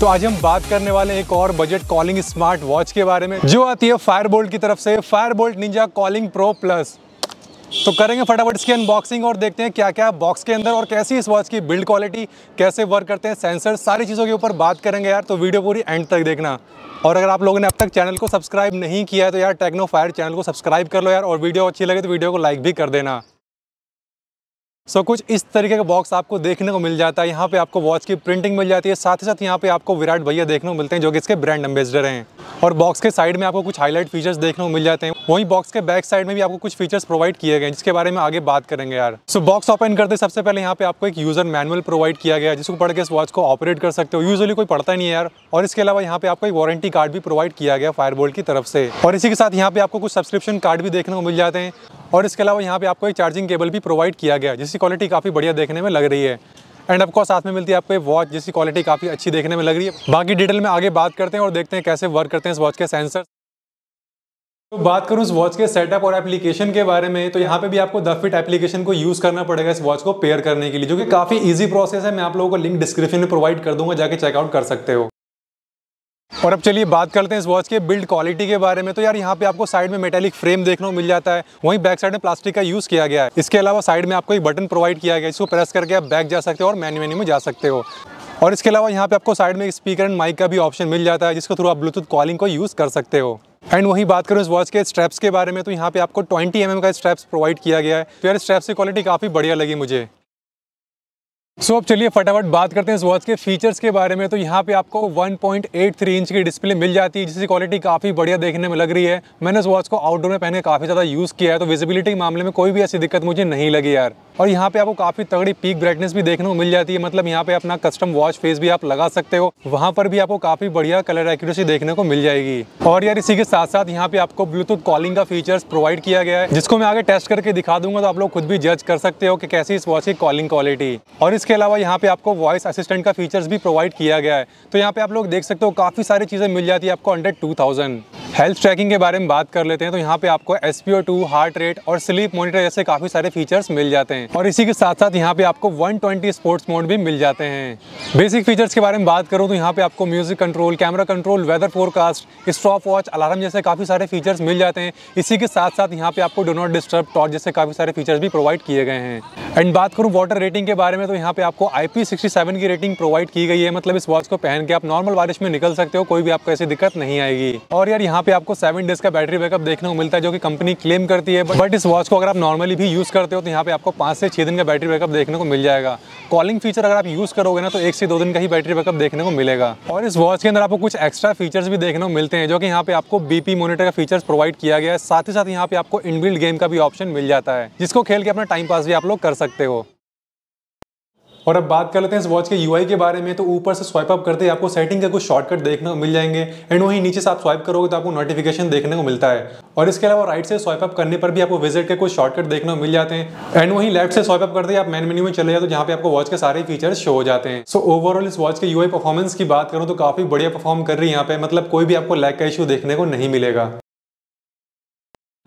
तो आज हम बात करने वाले एक और बजट कॉलिंग स्मार्ट वॉच के बारे में, जो आती है फायर की तरफ़ से fire ninja calling pro plus तो करेंगे फटाफट इसकी अनबॉक्सिंग और देखते हैं क्या क्या बॉक्स के अंदर और कैसी इस वॉच की बिल्ड क्वालिटी कैसे वर्क करते हैं सेंसर सारी चीज़ों के ऊपर बात करेंगे यार तो वीडियो पूरी एंड तक देखना। और अगर आप लोगों ने अब तक चैनल को सब्सक्राइब नहीं किया है तो यार टेक्नो फायर चैनल को सब्सक्राइब कर लो यार, और वीडियो अच्छी लगे तो वीडियो को लाइक भी कर देना। सो so, कुछ इस तरीके का बॉक्स आपको देखने को मिल जाता है। यहाँ पे आपको वॉच की प्रिंटिंग मिल जाती है। साथ ही साथ यहाँ पे आपको विराट भैया देखने को मिलते हैं जो कि इसके ब्रांड एम्बेसडर हैं। और बॉक्स के साइड में आपको कुछ हाईलाइट फीचर्स देखने को मिल जाते हैं। वहीं बॉक्स के बैक साइड में भी आपको कुछ फीचर्स प्रोवाइड किए गए जिसके बारे में आगे बात करेंगे यार। सो बॉक्स ओपन करते सबसे पहले यहाँ पे आपको एक यूज़र मैनुअल प्रोवाइड किया गया जिसको पढ़ के इस वॉच को ऑपरेट कर सकते हो। यूजली कोई पढ़ता नहीं है यार। और इसके अलावा यहाँ पे आपको एक वारंटी कार्ड भी प्रोवाइड किया गया फायर की तरफ़ से। और इसी के साथ यहाँ पे आपको कुछ सब्सक्रिप्शन कार्ड भी देखने को मिल जाते हैं। और इसके अलावा यहाँ पे आपको एक चार्जिंग केबल भी प्रोवाइड किया गया है जिसकी क्वालिटी काफ़ी बढ़िया देखने में लग रही है। एंड आपको साथ में मिलती है आपको एक वॉच जिसकी क्वालिटी काफ़ी अच्छी देखने में लग रही है। बाकी डिटेल में आगे बात करते हैं और देखते हैं कैसे वर्क करते हैं इस वॉच के सेंसर तो बात करूँ इस वॉच के सेटअप और एप्लीकेशन के बारे में तो यहाँ पे भी आपको द फिट एप्लीकेशन को यूज़ करना पड़ेगा इस वॉच को पेयर करने के लिए, जो कि काफ़ी इजी प्रोसेस है। मैं आप लोगों को लिंक डिस्क्रिप्शन में प्रोवाइड कर दूँगा, जाके चेकआउट कर सकते हो। और अब चलिए बात करते हैं इस वॉच के बिल्ड क्वालिटी के बारे में। तो यार यहाँ पे आपको साइड में मेटेलिक फ्रेम देखने को मिल जाता है। वहीं बैक साइड में प्लास्टिक का यूज़ किया गया है। इसके अलावा साइड में आपको एक बटन प्रोवाइड किया गया है। इसको प्रेस करके आप बैक जा सकते हो और मेन्यू मेन्यू में जा सकते हो। और इसके अलावा यहाँ पे आपको साइड में स्पीकर एंड माइक का भी ऑप्शन मिल जाता है, जिसके थ्रू आप ब्लूटूथ कॉलिंग को यूज़ कर सकते हो। एंड वहीं बात करूँ इस वॉच के स्ट्रैप्स के बारे में तो यहाँ पे आपको 20 एम mm का स्ट्रैप्स प्रोवाइड किया गया है। तो यार स्ट्रैप्स की क्वालिटी काफ़ी बढ़िया लगी मुझे। सो so, अब चलिए फटाफट बात करते हैं इस वॉच के फीचर्स के बारे में। तो यहाँ पे आपको 1.83 इंच की डिस्प्ले मिल जाती है जिसकी क्वालिटी काफ़ी बढ़िया देखने में लग रही है। मैंने इस वॉच को आउटडोर में पहने काफ़ी ज़्यादा यूज़ किया है तो विजिबिलिटी के मामले में कोई भी ऐसी दिक्कत मुझे नहीं लगी यार। और यहाँ पे आपको काफ़ी तगड़ी पीक ब्राइटनेस भी देखने को मिल जाती है मतलब यहाँ पे अपना कस्टम वॉच फेस भी आप लगा सकते हो। वहाँ पर भी आपको काफ़ी बढ़िया कलर एक्यूरेसी देखने को मिल जाएगी। और यार इसी के साथ साथ यहाँ पे आपको ब्लूटूथ कॉलिंग का फीचर्स प्रोवाइड किया गया है जिसको मैं आगे टेस्ट करके दिखा दूँगा तो आप लोग खुद भी जज कर सकते हो कि कैसी इस वॉच की कॉलिंग क्वालिटी और इसके अलावा यहाँ पे आपको वॉइस असिस्टेंट का फीचर्स भी प्रोवाइड किया गया है। तो यहाँ पे आप लोग देख सकते हो, काफ़ी सारी चीज़ें मिल जाती है आपको under two thousand health tracking के बारे में बात कर लेते हैं तो यहाँ पे आपको एस टू हार्ट रेट और स्लीप मॉनिटर जैसे काफ़ी सारे फीचर्स मिल जाते हैं। और इसी के साथ साथ यहाँ पे आपको 120 स्पोर्ट्स मोड भी मिल जाते हैं। बेसिक फीचर्स के बारे में बात करूँ तो यहाँ पे आपको music control camera control weather forecast stopwatch alarm जैसे काफ़ी सारे फीचर्स मिल जाते हैं। इसी के साथ साथ यहाँ पे आपको डो नॉट डिस्टर्ब टॉर्च जैसे काफ़ी सारे फीचर्स भी प्रोवाइड किए गए हैं। एंड बात करूँ वाटर रेटिंग के बारे में तो यहाँ पे आपको आई की रेटिंग प्रोवाइड की गई है। मतलब इस वॉच को पहन के आप नॉर्मल बारिश में निकल सकते हो, कोई भी आपको ऐसी दिक्कत नहीं आएगी। और यार यहाँ पे आपको सेवन डेज़ का बैटरी बैकअप देखने को मिलता है, जो कि कंपनी क्लेम करती है। बट इस वॉच को अगर आप नॉर्मली भी यूज़ करते हो तो यहाँ पे आपको पाँच से छः दिन का बैटरी बैकअप देखने को मिल जाएगा। कॉलिंग फीचर अगर आप यूज़ करोगे ना तो एक से दो दिन का ही बैटरी बैकअप देखने को मिलेगा। और इस वॉच के अंदर आपको कुछ एक्स्ट्रा फीचर्स भी देखने को मिलते हैं, जो कि यहाँ पे आपको बीपी मोनिटर का फीचर्स प्रोवाइड किया गया है। साथ ही साथ यहाँ पे आपको इनबिल्ड गेम का भी ऑप्शन मिल जाता है, जिसको खेल के अपना टाइम पास भी आप लोग कर सकते हो। और अब बात कर लेते हैं इस वॉच के यूआई के बारे में तो ऊपर से स्वाइप अप करते ही आपको सेटिंग के कुछ शॉर्टकट देखने को मिल जाएँगे एंड वहीं नीचे से आप स्वाइप करोगे तो आपको नोटिफिकेशन देखने को मिलता है। और इसके अलावा राइट से स्वाइप अप करने पर भी आपको विज़िट के कुछ शॉर्टकट देखने को मिल जाते हैं एंड वहीं लेफ़्ट से स्वाइप अप करते ही आप मेन मेन्यू में चले जाए तो जहाँ पे आपको वॉच के सारे फीचर्स शो हो जाते हैं। सो ओवरऑल इस वॉच के यूआई परफॉर्मेंस की बात करूँ तो काफ़ी बढ़िया परफॉर्म कर रही है यहाँ पे मतलब कोई भी आपको लैग का इशू देखने को नहीं मिलेगा।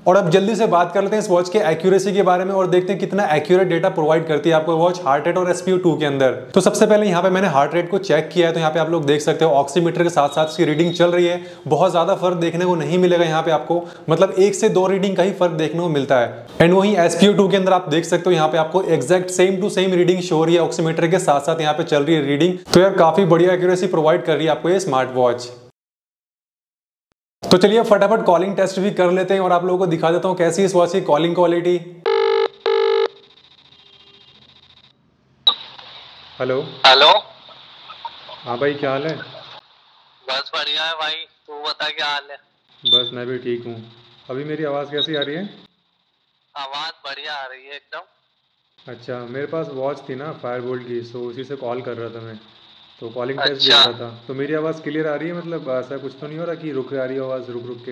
और अब जल्दी से बात कर लेते हैं इस वॉच के एक्यूरेसी के बारे में और देखते हैं कितना एक्यूरेट डेटा प्रोवाइड करती है आपको वॉच हार्ट रेट और एसपीओ टू के अंदर। तो सबसे पहले यहाँ पे मैंने हार्ट रेट को चेक किया है तो यहाँ पे आप लोग देख सकते हो ऑक्सीमीटर के साथ साथ इसकी रीडिंग चल रही है। बहुत ज़्यादा फ़र्क देखने को नहीं मिलेगा यहाँ पे आपको। मतलब एक से दो रीडिंग का ही फ़र्क देखने को मिलता है। एंड वही एसपीओ टू के अंदर आप देख सकते हो यहाँ पे आपको exact same to same reading show रही है ऑक्सीमीटर के साथ साथ यहाँ पे चल रही है रीडिंग तो यार काफ़ी बढ़िया एक्यूरेसी प्रोवाइड कर रही है आपको ये स्मार्ट वॉच तो चलिए फटाफट कॉलिंग टेस्ट भी कर लेते हैं और आप लोगों को दिखा देता हूँ कैसी इस वॉच की कॉलिंग क्वालिटी हेलो हेलो हाँ भाई क्या हाल है? बस बढ़िया है भाई। तू बता क्या हाल है? बस मैं भी ठीक हूँ। अभी मेरी आवाज़ कैसी आ रही है? आवाज़ बढ़िया आ रही है एकदम। अच्छा मेरे पास वॉच थी ना फायर बोल्ट की सो उसी से कॉल कर रहा था मैं। तो कॉलिंग टेस्ट अच्छा। दे रहा था। तो मेरी आवाज़ क्लियर आ रही है? मतलब ऐसा कुछ तो नहीं हो रहा कि रुक आ रही है आवाज़ रुक रुक के?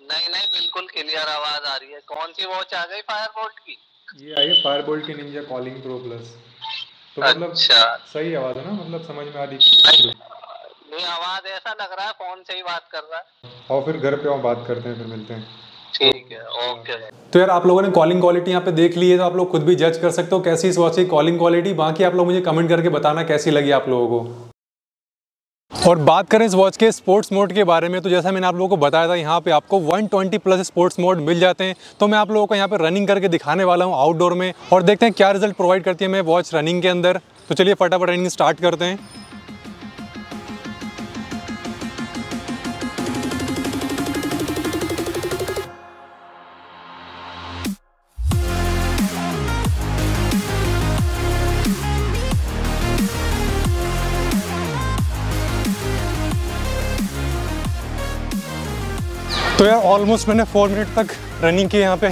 नहीं नहीं बिल्कुल क्लियर आवाज़ आ रही है। कौन सी वॉच आ गई फायर बोल्ट की? ये आई है फायर बोल्ट की निंजा कॉलिंग प्रो प्लस तो मतलब अच्छा। सही आवाज़ है ना? मतलब समझ में आ रही नहीं नहीं, आवाज़ ऐसा लग रहा है फ़ोन से ही बात कर रहा है। और फिर घर पे आओ बात करते हैं फिर मिलते हैं। ठीक है, ओके तो यार, आप लोगों ने कॉलिंग क्वालिटी यहाँ पे देख ली है तो आप लोग खुद भी जज कर सकते हो कैसी इस वॉच की कॉलिंग क्वालिटी बाकी आप लोग मुझे कमेंट करके बताना कैसी लगी आप लोगों को। और बात करें इस वॉच के स्पोर्ट्स मोड के बारे में तो जैसा मैंने आप लोगों को बताया था, यहाँ पे आपको 120 प्लस स्पोर्ट्स मोड मिल जाते हैं। तो मैं आप लोगों को यहाँ पे रनिंग करके दिखाने वाला हूँ आउटडोर में, और देखते हैं क्या रिज़ल्ट प्रोवाइड करती है मैं वॉच रनिंग के अंदर। तो चलिए फटाफट रनिंग स्टार्ट करते हैं। तो यार ऑलमोस्ट मैंने फोर मिनट तक रनिंग की यहाँ पे।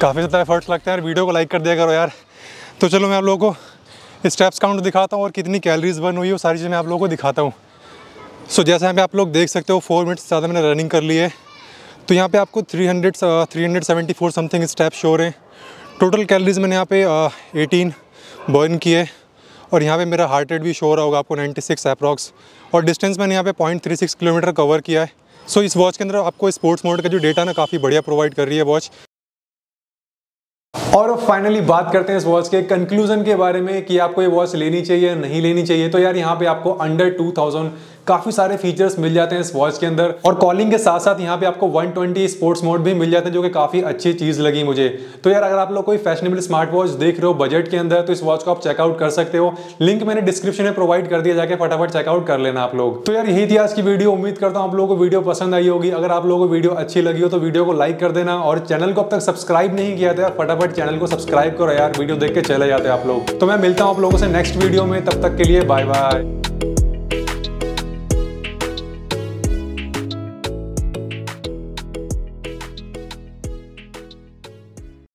काफ़ी ज़्यादा एफर्ट्स लगते हैं वीडियो को लाइक कर दिया करो यार। तो चलो मैं आप लोगों को स्टेप्स काउंट दिखाता हूँ और कितनी कैलोरीज बर्न हुई है वो सारी चीज़ें मैं आप लोगों को दिखाता हूँ। सो so, जैसे यहाँ पे आप लोग देख सकते हो फोर मिनट से ज़्यादा मैंने रनिंग कर ली है। तो यहाँ पे आपको 300 374 समथिंग स्टेप शो रहे हैं। टोटल कैलोरीज मैंने यहाँ पे एटीन बर्न किए। और यहाँ पे मेरा हार्ट रेट भी शो रहा होगा आपको 96 अप्रॉक्स और डिस्टेंस मैंने यहाँ पे point three six kilometre cover किया है। सो so, इस वॉच के अंदर आपको स्पोर्ट्स मोड का जो डेटा ना काफ़ी बढ़िया प्रोवाइड कर रही है वॉच और फाइनली बात करते हैं इस वॉच के कंक्लूजन के बारे में कि आपको ये वॉच लेनी चाहिए या नहीं लेनी चाहिए। तो यार यहाँ पे आपको अंडर 2000 काफ़ी सारे फीचर्स मिल जाते हैं इस वॉच के अंदर। और कॉलिंग के साथ साथ यहाँ पे आपको 120 स्पोर्ट्स मोड भी मिल जाते हैं, जो कि काफ़ी अच्छी चीज़ लगी मुझे। तो यार अगर आप लोग कोई फैशनेबल स्मार्ट वॉच देख रहे हो बजट के अंदर तो इस वॉच को आप चेकआउट कर सकते हो। लिंक मैंने डिस्क्रिप्शन में प्रोवाइड कर दिया, जाके फटाफट चेकआउट कर लेना आप लोग। तो यार यही थी आज की वीडियो उम्मीद करता हूँ आप लोगों को वीडियो पसंद आई होगी। अगर आप लोगों को वीडियो अच्छी लगी हो तो वीडियो को लाइक कर देना। और चैनल को अब तक सब्सक्राइब नहीं किया था, फटाफट चैनल को सब्सक्राइब करो यार, वीडियो देख के चले जाते आप लोग। तो मैं मिलता हूँ आप लोगों से नेक्स्ट वीडियो में, तब तक के लिए बाय बाय।